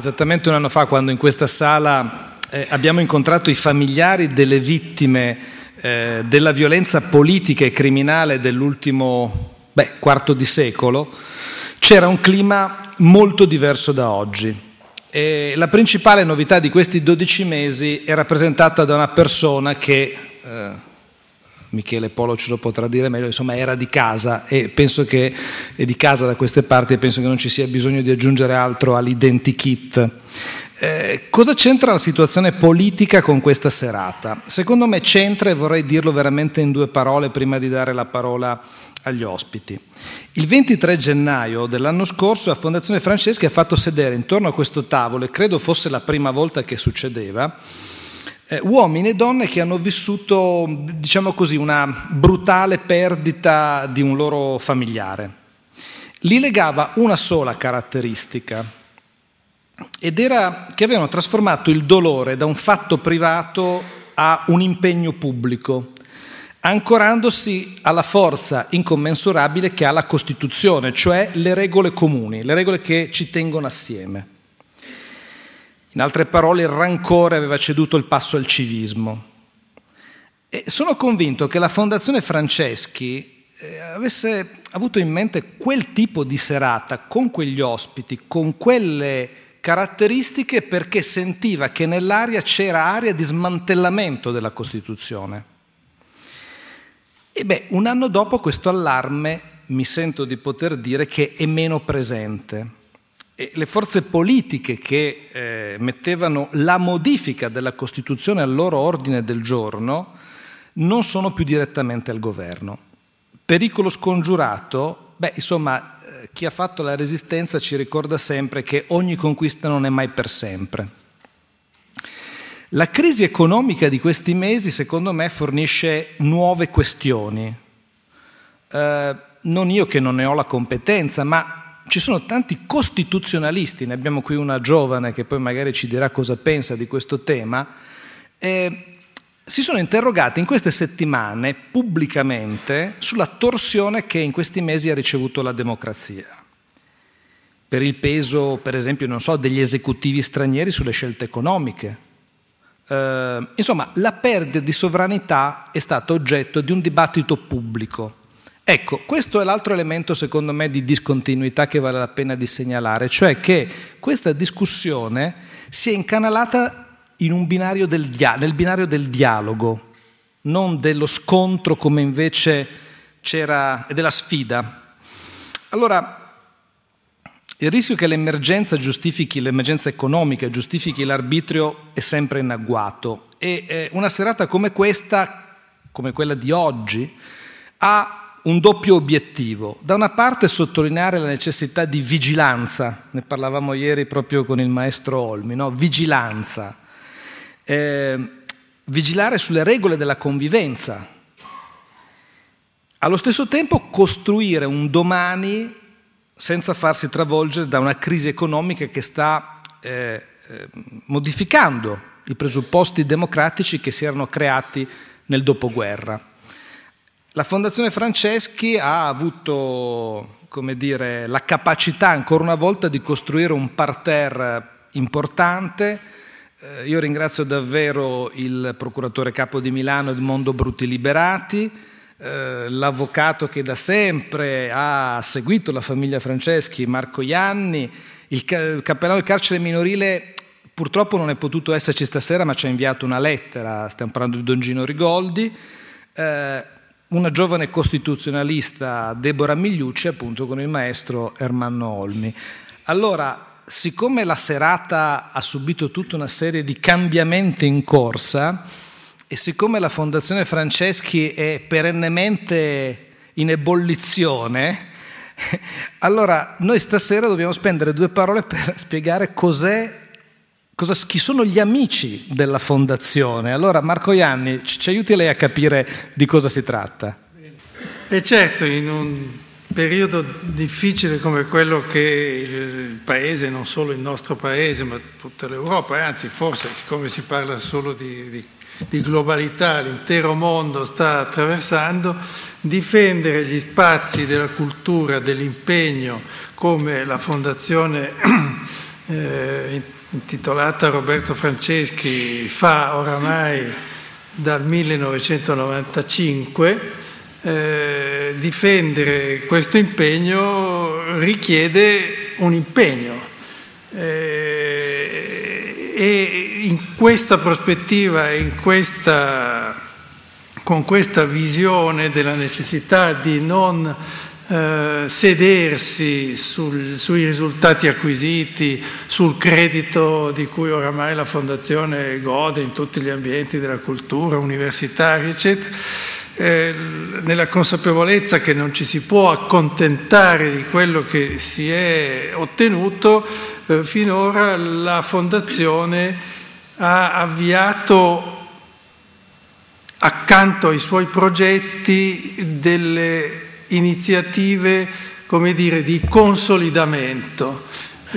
Esattamente un anno fa, quando in questa sala eh, abbiamo incontrato i familiari delle vittime eh, della violenza politica e criminale dell'ultimo beh, quarto di secolo, c'era un clima molto diverso da oggi. E la principale novità di questi 12 mesi è rappresentata da una persona che eh, Michele Polo ce lo potrà dire meglio, insomma era di casa e penso che è di casa da queste parti e penso che non ci sia bisogno di aggiungere altro all'identikit. Eh, cosa c'entra la situazione politica con questa serata? Secondo me c'entra e vorrei dirlo veramente in due parole prima di dare la parola agli ospiti. Il 23 gennaio dell'anno scorso la Fondazione Franceschi ha fatto sedere intorno a questo tavolo, e credo fosse la prima volta che succedeva, eh, uomini e donne che hanno vissuto, diciamo così, una brutale perdita di un loro familiare. Li legava una sola caratteristica ed era che avevano trasformato il dolore da un fatto privato a un impegno pubblico, ancorandosi alla forza incommensurabile che ha la Costituzione, cioè le regole comuni, le regole che ci tengono assieme. In altre parole, il rancore aveva ceduto il passo al civismo. E sono convinto che la Fondazione Franceschi eh, avesse avuto in mente quel tipo di serata con quegli ospiti, con quelle caratteristiche perché sentiva che nell'aria c'era aria di smantellamento della Costituzione. E beh, un anno dopo questo allarme mi sento di poter dire che è meno presente e le forze politiche che eh, mettevano la modifica della Costituzione al loro ordine del giorno non sono più direttamente al governo. Pericolo scongiurato, beh, insomma, eh, chi ha fatto la resistenza ci ricorda sempre che ogni conquista non è mai per sempre. La crisi economica di questi mesi, secondo me, fornisce nuove questioni. Eh, non io che non ne ho la competenza, ma ci sono tanti costituzionalisti, ne abbiamo qui una giovane che poi magari ci dirà cosa pensa di questo tema, eh, si sono interrogati in queste settimane pubblicamente sulla torsione che in questi mesi ha ricevuto la democrazia. Per il peso, per esempio, so, degli esecutivi stranieri sulle scelte economiche. Eh, insomma, la perdita di sovranità è stata oggetto di un dibattito pubblico Ecco, questo è l'altro elemento secondo me di discontinuità che vale la pena di segnalare, cioè che questa discussione si è incanalata in binario dia- nel binario del dialogo, non dello scontro come invece c'era, e della sfida. Allora, il rischio che l'emergenza l'emergenza economica giustifichi l'arbitrio è sempre in agguato e eh, una serata come questa, come quella di oggi, ha un doppio obiettivo. Da una parte sottolineare la necessità di vigilanza, ne parlavamo ieri proprio con il maestro Olmi, no? vigilanza, eh, vigilare sulle regole della convivenza, allo stesso tempo costruire un domani senza farsi travolgere da una crisi economica che sta eh, eh, modificando i presupposti democratici che si erano creati nel dopoguerra. La Fondazione Franceschi ha avuto dire, la capacità ancora una volta di costruire un parterre importante. Eh, io ringrazio davvero il procuratore capo di Milano Edmondo Brutti Liberati, eh, l'avvocato che da sempre ha seguito la famiglia Franceschi, Marco Ianni, il, cappellano del carcere minorile purtroppo non è potuto esserci stasera ma ci ha inviato una lettera, stiamo parlando di Don Gino Rigoldi. Eh, una giovane costituzionalista, Deborah Migliucci, appunto con il maestro Ermanno Olmi. Allora, siccome la serata ha subito tutta una serie di cambiamenti in corsa e siccome la Fondazione Franceschi è perennemente in ebollizione, allora noi stasera dobbiamo spendere due parole per spiegare cos'è cosa, chi sono gli amici della fondazione. Allora Marco Ianni, ci, aiuti lei a capire di cosa si tratta? E certo, in un periodo difficile come quello che il paese, non solo il nostro paese, ma tutta l'Europa, e anzi forse siccome si parla solo di, di, di globalità, l'intero mondo sta attraversando, difendere gli spazi della cultura, dell'impegno, come la Fondazione eh, intitolata Roberto Franceschi fa oramai dal 1995, eh, difendere questo impegno richiede un impegno. Eh, e in questa prospettiva, in questa, con questa visione della necessità di non eh, sedersi sul, sui risultati acquisiti, sul credito di cui oramai la Fondazione gode in tutti gli ambienti della cultura, universitari, eccetera, eh, nella consapevolezza che non ci si può accontentare di quello che si è ottenuto, eh, finora la Fondazione ha avviato accanto ai suoi progetti delle iniziative come dire, di consolidamento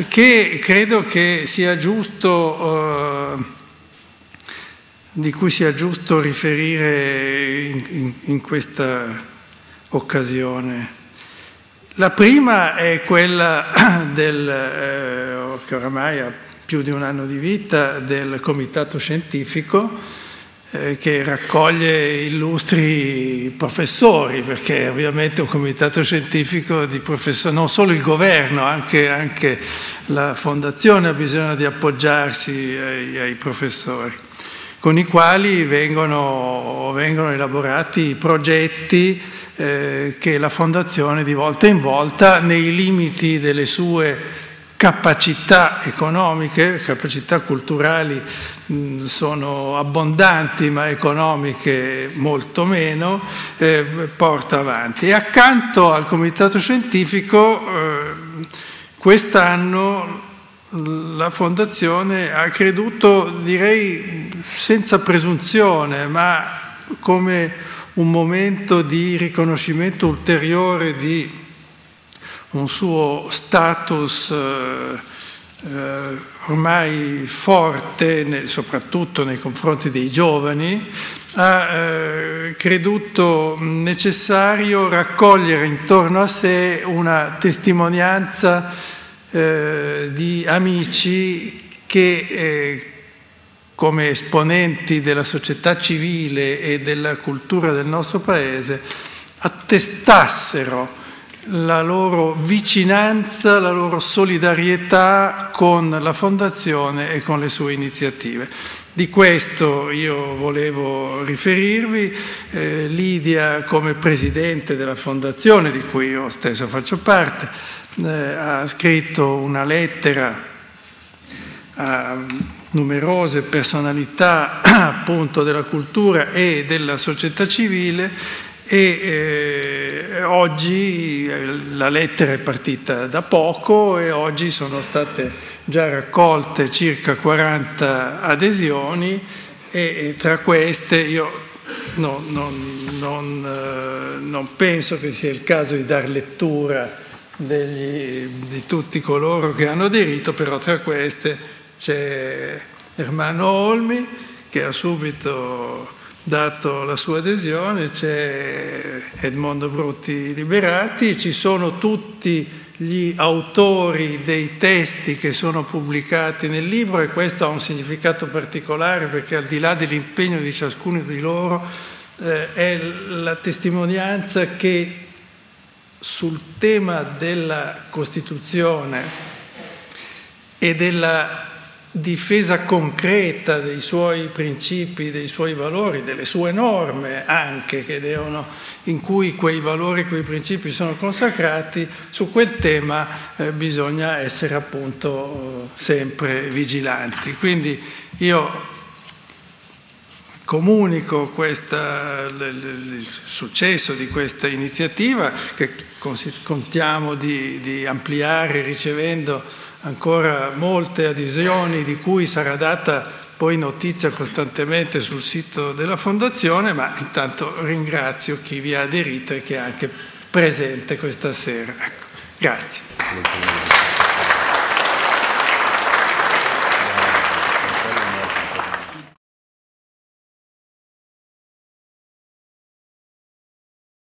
che credo che sia giusto, eh, di cui sia giusto riferire in, in, in questa occasione. La prima è quella del, eh, che oramai ha più di un anno di vita, del comitato scientifico, eh, che raccoglie illustri professori, perché ovviamente un comitato scientifico di professori, non solo il governo, anche, anche la fondazione ha bisogno di appoggiarsi ai, ai professori, con i quali vengono, vengono elaborati progetti eh, che la fondazione di volta in volta, nei limiti delle sue capacità economiche, capacità culturali mh, sono abbondanti ma economiche molto meno, eh, porta avanti. E accanto al comitato scientifico eh, quest'anno la Fondazione ha creduto, direi senza presunzione, ma come un momento di riconoscimento ulteriore di un suo status eh, eh, ormai forte, soprattutto nei confronti dei giovani, ha eh, creduto necessario raccogliere intorno a sé una testimonianza eh, di amici che eh, come esponenti della società civile e della cultura del nostro paese attestassero la loro vicinanza, la loro solidarietà con la Fondazione e con le sue iniziative. Di questo io volevo riferirvi. Eh, Lidia, come Presidente della Fondazione, di cui io stesso faccio parte, eh, ha scritto una lettera a numerose personalità appunto della cultura e della società civile e eh, oggi eh, la lettera è partita da poco e oggi sono state già raccolte circa 40 adesioni e, e tra queste io no, non, non, eh, non, penso che sia il caso di dar lettura degli, di tutti coloro che hanno aderito, però tra queste c'è Ermano Olmi che ha subito dato la sua adesione, c'è Edmondo Brutti Liberati, ci sono tutti gli autori dei testi che sono pubblicati nel libro e questo ha un significato particolare perché al di là dell'impegno di ciascuno di loro eh, è la testimonianza che sul tema della Costituzione e della difesa concreta dei suoi principi, dei suoi valori, delle sue norme anche devono, in cui quei valori, quei principi sono consacrati, su quel tema eh, bisogna essere appunto sempre vigilanti. Quindi io comunico questa, il successo di questa iniziativa che contiamo di, di ampliare ricevendo ancora molte adesioni di cui sarà data poi notizia costantemente sul sito della Fondazione, ma intanto ringrazio chi vi ha aderito e che è anche presente questa sera. Ecco, grazie.